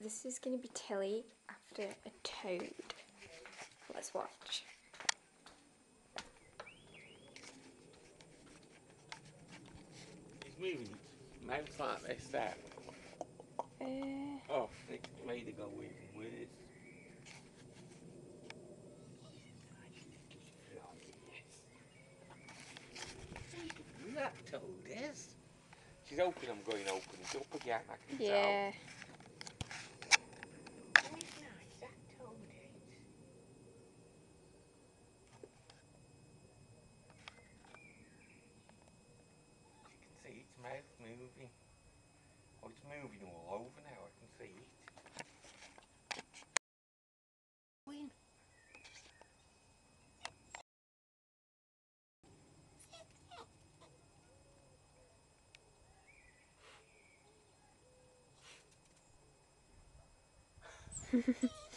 This is going to be Tilly after a toad. Let's watch. He's moving like this there. Uh, Oh, it's made to go it. Look at that toad is. She's hoping I'm going open it up again, I can yeah. tell. Very nice, that toad is. You can see its moving. Oh, it's moving all over now, I can see it. Win.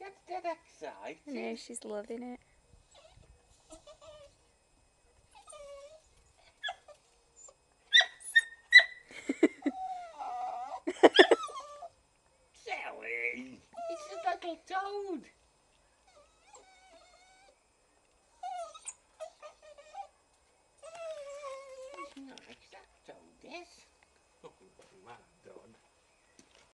She gets dead excited. No, she's loving it. Sally! It's a little toad! It's nice, that toad is.